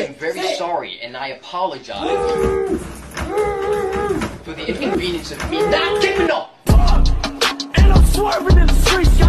I'm very sorry, and I apologize for the inconvenience of me not giving up. And I'm swerving in the streets,